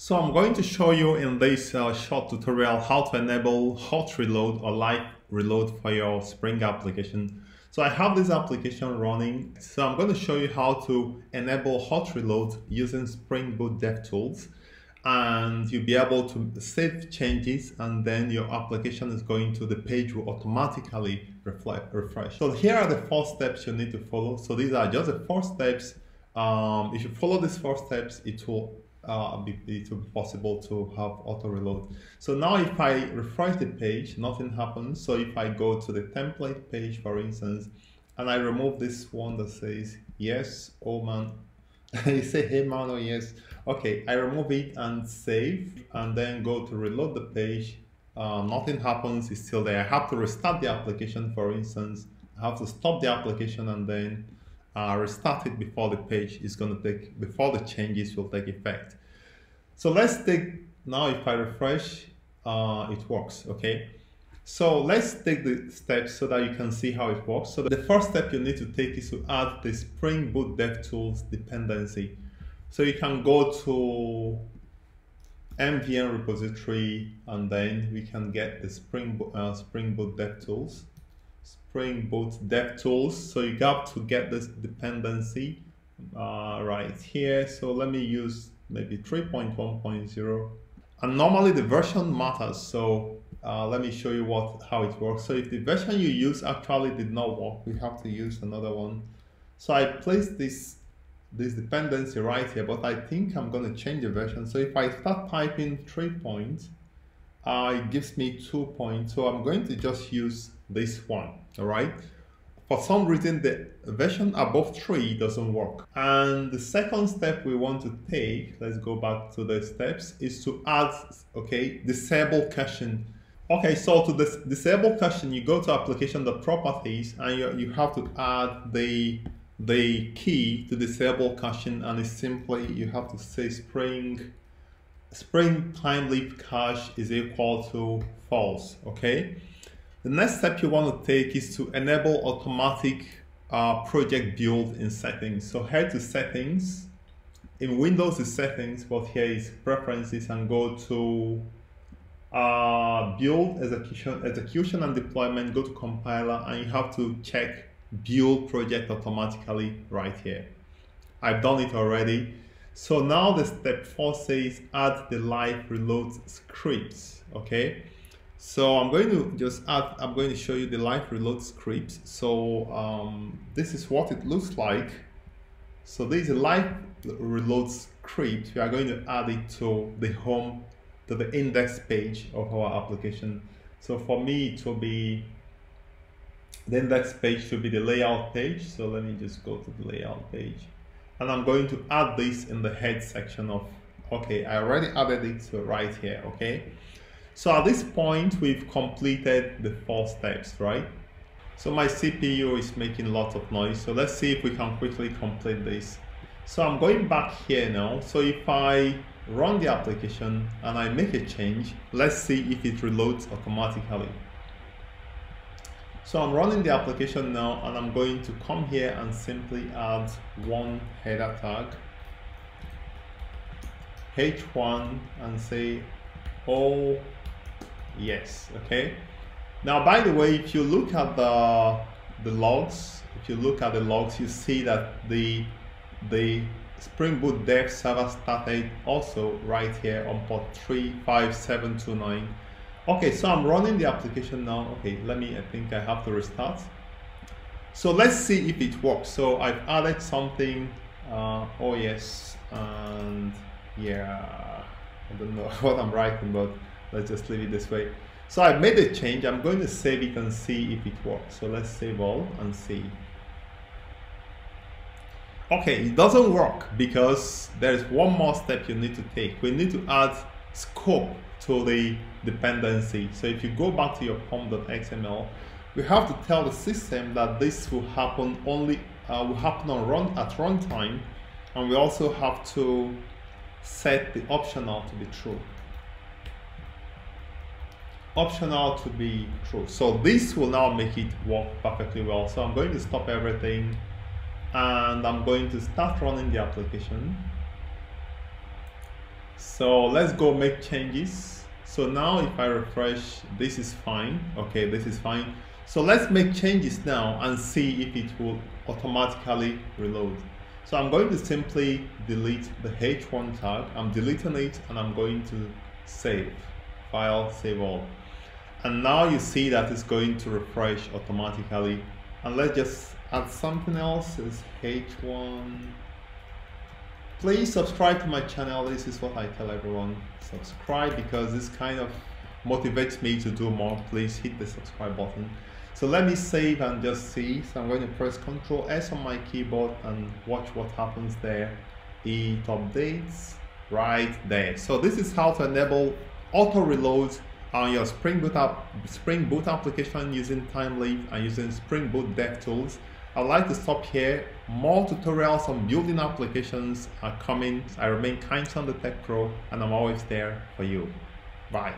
So I'm going to show you in this uh, short tutorial how to enable hot reload or live reload for your Spring application. So I have this application running. So I'm going to show you how to enable hot reload using Spring Boot DevTools. And you'll be able to save changes and then your application is going to the page will automatically refresh. So here are the four steps you need to follow. So these are just the four steps. Um, if you follow these four steps, it will uh, it will be possible to have auto reload. So now if I refresh the page, nothing happens. So if I go to the template page, for instance, and I remove this one that says, yes, oh man, you say, hey man, oh yes. Okay, I remove it and save, and then go to reload the page. Uh, nothing happens, it's still there. I have to restart the application, for instance. I have to stop the application and then uh, restart it before the page is going to take, before the changes will take effect. So let's take, now if I refresh, uh, it works, okay? So let's take the steps so that you can see how it works. So the first step you need to take is to add the Spring Boot DevTools dependency. So you can go to MVN repository and then we can get the Spring, uh, Spring Boot DevTools. Spring Boot DevTools. So you got to get this dependency uh, right here. So let me use maybe 3.1.0. And normally the version matters. So uh, let me show you what how it works. So if the version you use actually did not work, we have to use another one. So I placed this this dependency right here, but I think I'm going to change the version. So if I start typing three points, uh, it gives me two points. So I'm going to just use this one, all right? For some reason, the version above 3 doesn't work. And the second step we want to take, let's go back to the steps, is to add, okay, disable caching. Okay, so to this disable caching, you go to application.properties and you, you have to add the the key to disable caching and it's simply you have to say spring spring Thymeleaf cache is equal to false okay the next step you want to take is to enable automatic uh, project build in settings. So head to settings. In Windows is settings, but here is preferences and go to uh, build execution, execution and deployment, go to compiler and you have to check build project automatically right here. I've done it already. So now the step four says add the live reload scripts, okay? So I'm going to just add, I'm going to show you the live reload scripts. So um, this is what it looks like. So this is a live reload script. We are going to add it to the home, to the index page of our application. So for me, it will be, the index page should be the layout page. So let me just go to the layout page. And I'm going to add this in the head section of, okay, I already added it right here, okay? So at this point, we've completed the four steps, right? So my CPU is making lots of noise. So let's see if we can quickly complete this. So I'm going back here now. So if I run the application and I make a change, let's see if it reloads automatically. So I'm running the application now and I'm going to come here and simply add one header tag, H1 and say, oh Yes, okay. Now, by the way, if you look at the, the logs, if you look at the logs, you see that the, the Spring Boot dev server started also right here on port 35729. Okay, so I'm running the application now. Okay, let me, I think I have to restart. So let's see if it works. So I've added something, uh, oh yes, and yeah, I don't know what I'm writing, but Let's just leave it this way. So I've made a change. I'm going to save it and see if it works. So let's save all and see. Okay, it doesn't work because there's one more step you need to take. We need to add scope to the dependency. So if you go back to your pom.xml, we have to tell the system that this will happen only uh, will happen on run at runtime, and we also have to set the optional to be true optional to be true. So this will now make it work perfectly well. So I'm going to stop everything and I'm going to start running the application. So let's go make changes. So now if I refresh, this is fine. Okay, this is fine. So let's make changes now and see if it will automatically reload. So I'm going to simply delete the H1 tag. I'm deleting it and I'm going to save, file, save all. And now you see that it's going to refresh automatically. And let's just add something else, is H1. Please subscribe to my channel. This is what I tell everyone. Subscribe because this kind of motivates me to do more. Please hit the subscribe button. So let me save and just see. So I'm going to press Ctrl S on my keyboard and watch what happens there. It updates right there. So this is how to enable auto reload on your Spring Boot, app, Spring Boot application using Thymeleaf and using Spring Boot DevTools. I'd like to stop here. More tutorials on building applications are coming. I remain Kindson the Tech Pro and I'm always there for you. Bye.